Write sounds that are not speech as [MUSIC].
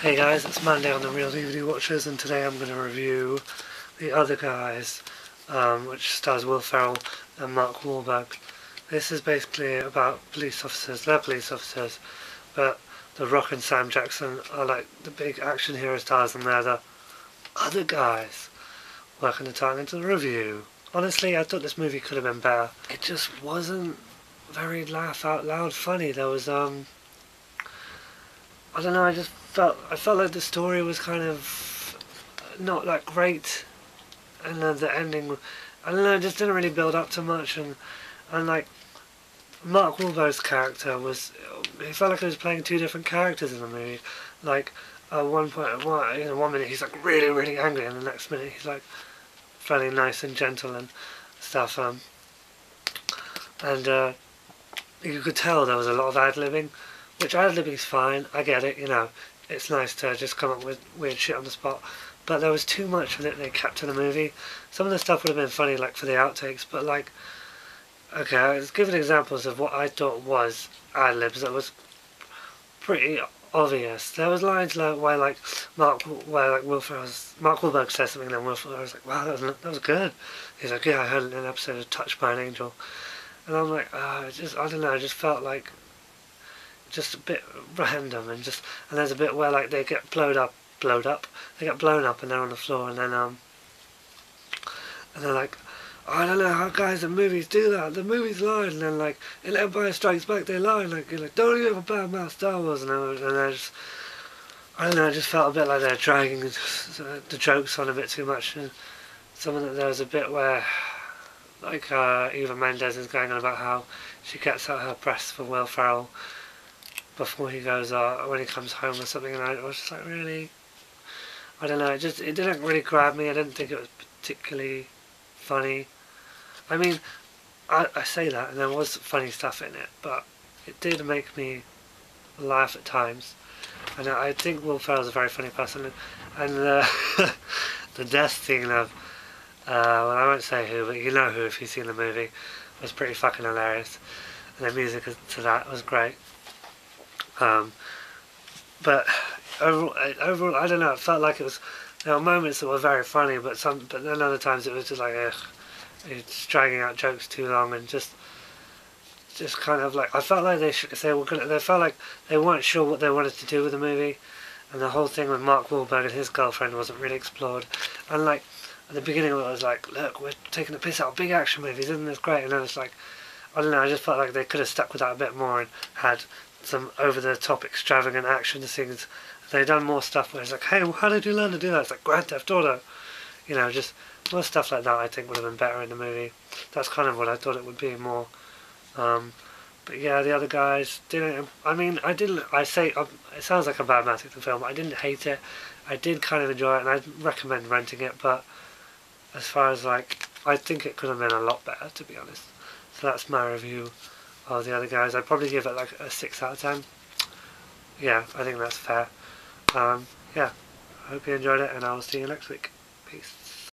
Hey guys, it's Monday on the Reel DVD Watchers and today I'm going to review The Other Guys, um, which stars Will Ferrell and Mark Wahlberg. This is basically about police officers, they're police officers, but The Rock and Sam Jackson are like the big action hero stars and they're the other guys. Working the title into the review. Honestly, I thought this movie could have been better. It just wasn't very laugh out loud funny. There was, um, I don't know, I just felt I felt like the story was kind of not that great, and then the ending, I don't know, it just didn't really build up to much, and and like Mark Wahlberg's character was, he felt like he was playing two different characters in the movie, like at one point, you know, one minute he's like really really angry, and the next minute he's like fairly nice and gentle and stuff, um, and uh, you could tell there was a lot of ad libbing. Which ad libbing's fine, I get it, you know it's nice to just come up with weird shit on the spot. But there was too much of it they kept to the movie. Some of the stuff would have been funny, like for the outtakes, but like, okay, I was giving examples of what I thought was ad libs that was pretty obvious. There was lines like where like Mark, where like Will Ferrell's, Mark Wahlberg says something, and then Will Ferrell was like, "Wow, that was, that was good." He's like, "Yeah, I heard an episode of Touched by an Angel," and I'm like, uh, just I don't know, I just felt like just a bit random and just and there's a bit where like they get blown up blown up they get blown up and they're on the floor and then um and they're like oh, I don't know how guys in movies do that the movies lie and then like in Empire Strikes Back they lie like you're like don't have a bad mouth Star Wars and, and I just I don't know I just felt a bit like they're dragging the jokes on a bit too much. And some of the, there was a bit where like uh, Eva Mendes is going on about how she gets out her press for Will Ferrell before he goes uh, when he comes home or something and I was just like really? I don't know it just it didn't really grab me I didn't think it was particularly funny. I mean I, I say that and there was funny stuff in it but it did make me laugh at times. And I think Will Ferrell's a very funny person and uh, [LAUGHS] the death scene of uh, well I won't say who but you know who if you've seen the movie was pretty fucking hilarious. And the music to that was great um, but overall, overall, I don't know. It felt like it was. There were moments that were very funny, but some, but then other times it was just like, ugh, it's dragging out jokes too long and just, just kind of like I felt like they should, they were gonna, they felt like they weren't sure what they wanted to do with the movie, and the whole thing with Mark Wahlberg and his girlfriend wasn't really explored, and like at the beginning of it, I was like, look, we're taking the piss out of big action movies, isn't this great? And then it's like, I don't know, I just felt like they could have stuck with that a bit more and had some over-the-top extravagant action scenes. They've done more stuff where it's like, hey, well, how did you learn to do that? It's like Grand Theft Auto. You know, just more stuff like that I think would have been better in the movie. That's kind of what I thought it would be more. Um, but yeah, the other guys didn't. I mean, I didn't. I say um, it sounds like a bad mouthing the film. I didn't hate it. I did kind of enjoy it, and I'd recommend renting it. But as far as like, I think it could have been a lot better, to be honest. So that's my review of the other guys. I'd probably give it like a 6 out of 10. Yeah, I think that's fair. Um, yeah, I hope you enjoyed it and I'll see you next week. Peace.